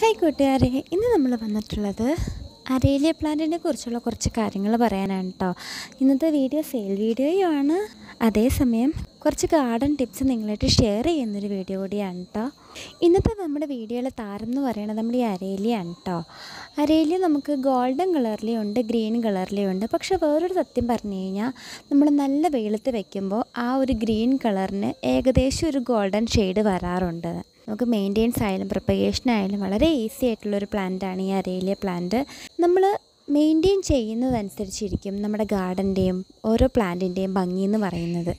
Hi കൂട്ടുകാരെ. ഇന്ന് നമ്മൾ വന്നിട്ടുള്ളത് അരേലിയ പ്ലാന്റിനെ കുറിച്ചുള്ള കുറച്ച് കാര്യങ്ങൾ പറയാനാണ് കേട്ടോ ഇന്നത്തെ വീഡിയോ സെയിൽ വീഡിയോയും ആണ് അതേസമയം കുറച്ച് ഗാർഡൻ ടിപ്സ് നിങ്ങളായിട്ട് ഷെയർ ചെയ്യുന്നൊരു വീഡിയോ കൂടിയാണ് കേട്ടോ ഇന്നത്തെ നമ്മുടെ വീഡിയോയിലെ താരം എന്ന് പറയുന്നത് നമ്മുടെ ഈ അരേലിയാണ് കേട്ടോ അരേലിയ നമുക്ക് ഗോൾഡൻ കളറിലും ഉണ്ട് ഗ്രീൻ കളറിലേ ഉണ്ട്. പക്ഷെ വേറൊരു സത്യം പറഞ്ഞു കഴിഞ്ഞാൽ നമ്മൾ നല്ല വെയിലത്ത് വെക്കുമ്പോൾ ആ ഒരു ഗ്രീൻ കളറിന് ഏകദേശം ഒരു ഗോൾഡൻ ഷെയ്ഡ് വരാറുണ്ട്. നമുക്ക് മെയിന്റെയിൻസ് ആയാലും പ്രൊപ്പഗേഷൻ ആയാലും വളരെ ഈസി ആയിട്ടുള്ളൊരു പ്ലാന്റാണ് ഈ അരയിലെ പ്ലാന്റ് നമ്മൾ മെയിന്റെയിൻ ചെയ്യുന്നതനുസരിച്ചിരിക്കും നമ്മുടെ ഗാർഡന്റെയും ഓരോ പ്ലാന്റിന്റെയും ഭംഗി എന്ന് പറയുന്നത്.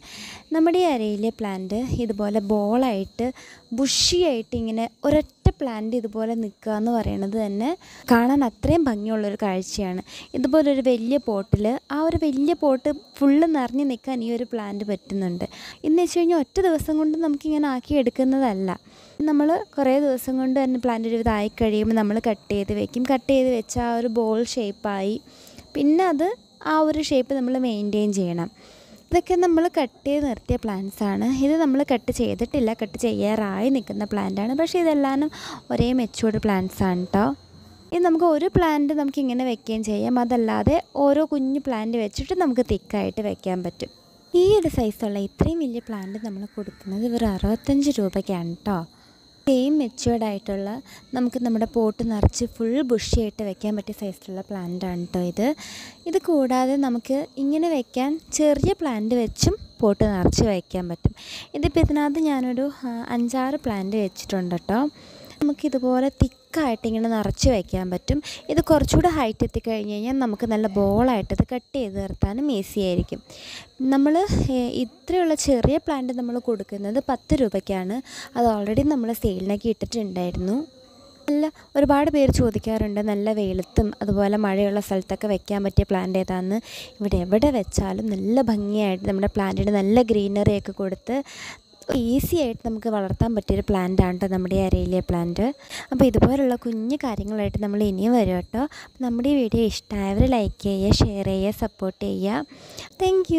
നമ്മുടെ ഈ അരയിലെ പ്ലാന്റ് ഇതുപോലെ ബോളായിട്ട് ബുഷിയായിട്ട് ഇങ്ങനെ ഒരൊറ്റ പ്ലാന്റ് ഇതുപോലെ നിൽക്കുക എന്ന് പറയുന്നത് തന്നെ കാണാൻ അത്രയും ഭംഗിയുള്ളൊരു കാഴ്ചയാണ്. ഇതുപോലൊരു വലിയ പോട്ടിൽ ആ ഒരു വലിയ പോട്ട് ഫുള്ള് നിറഞ്ഞു നിൽക്കാൻ ഈ ഒരു പ്ലാന്റ് പറ്റുന്നുണ്ട്. എന്ന് വെച്ച് കഴിഞ്ഞാൽ ഒറ്റ ദിവസം കൊണ്ട് നമുക്കിങ്ങനെ ആക്കി എടുക്കുന്നതല്ല. നമ്മൾ കുറേ ദിവസം കൊണ്ട് തന്നെ പ്ലാന്റ് ഒരു ഇതായി കഴിയുമ്പോൾ നമ്മൾ കട്ട് ചെയ്ത് വെക്കും. കട്ട് ചെയ്ത് വെച്ച ആ ഒരു ബോൾ ഷേപ്പായി പിന്നെ അത് ആ ഒരു ഷേപ്പ് നമ്മൾ മെയിന്റെയിൻ ചെയ്യണം. ഇതൊക്കെ നമ്മൾ കട്ട് ചെയ്ത് നിർത്തിയ പ്ലാന്റ്സ് ആണ്. ഇത് നമ്മൾ കട്ട് ചെയ്തിട്ടില്ല. കട്ട് ചെയ്യാറായി നിൽക്കുന്ന പ്ലാന്റാണ് പക്ഷേ ഇതെല്ലാം ഒരേ മെച്ചൂർഡ് പ്ലാന്റ്സ് ആണ് കേട്ടോ ഇത് നമുക്ക് ഒരു പ്ലാന്റ് നമുക്ക് ഇങ്ങനെ വെക്കുകയും ചെയ്യാം. അതല്ലാതെ ഓരോ കുഞ്ഞു പ്ലാന്റ് വെച്ചിട്ട് നമുക്ക് തിക്കായിട്ട് വെക്കാൻ പറ്റും. ഈ ഒരു സൈസുള്ള ഇത്രയും വലിയ പ്ലാന്റ് നമ്മൾ കൊടുക്കുന്നത് ഇവർ അറുപത്തഞ്ച് രൂപയ്ക്കാണ് കേട്ടോ സെയിം മെച്ചുവേർഡ് ആയിട്ടുള്ള നമുക്ക് നമ്മുടെ പോട്ട് നിറച്ച് ഫുൾ ബുഷിയായിട്ട് വെക്കാൻ പറ്റിയ സൈസിലുള്ള പ്ലാന്റ് ആണ് കേട്ടോ ഇത്. ഇത് കൂടാതെ നമുക്ക് ഇങ്ങനെ വെക്കാൻ ചെറിയ പ്ലാന്റ് വെച്ചും പോട്ട് നിറച്ച് വയ്ക്കാൻ പറ്റും. ഇതിപ്പോൾ ഇതിനകത്ത് ഞാനൊരു അഞ്ചാറ് പ്ലാന്റ് വെച്ചിട്ടുണ്ട് കേട്ടോ നമുക്കിതുപോലെ തിക്കായിട്ട് ഇങ്ങനെ നിറച്ച് വയ്ക്കാൻ പറ്റും. ഇത് കുറച്ചുകൂടെ ഹൈറ്റ് എത്തിക്കഴിഞ്ഞ് കഴിഞ്ഞാൽ നമുക്ക് നല്ല ബോളായിട്ട് ഇത് കട്ട് ചെയ്ത് നിർത്താനും ഈസി ആയിരിക്കും. നമ്മൾ ഇത്രയുള്ള ചെറിയ പ്ലാന്റ് നമ്മൾ കൊടുക്കുന്നത് പത്ത് രൂപയ്ക്കാണ്. അത് ഓൾറെഡി നമ്മൾ സെയിലിനൊക്കെ ഇട്ടിട്ടുണ്ടായിരുന്നു. നല്ല ഒരുപാട് പേര് ചോദിക്കാറുണ്ട് നല്ല വെയിലത്തും അതുപോലെ മഴയുള്ള സ്ഥലത്തൊക്കെ വെക്കാൻ പറ്റിയ പ്ലാന്റ് ഏതാണെന്ന് ഇവിടെ എവിടെ വെച്ചാലും നല്ല ഭംഗിയായിട്ട് നമ്മുടെ പ്ലാന്റിന് നല്ല ഗ്രീനറിയൊക്കെ കൊടുത്ത് ഈസി ആയിട്ട് നമുക്ക് വളർത്താൻ പറ്റിയൊരു പ്ലാന്റ് ആണ് കേട്ടോ നമ്മുടെ അരയിലെ പ്ലാന്റ് അപ്പോൾ ഇതുപോലുള്ള കുഞ്ഞു കാര്യങ്ങളായിട്ട് നമ്മൾ ഇനിയും വരും കേട്ടോ നമ്മുടെ വീഡിയോ ഇഷ്ടമായവർ ലൈക്ക് ചെയ്യുക ഷെയർ ചെയ്യുക സപ്പോർട്ട് ചെയ്യുക. താങ്ക്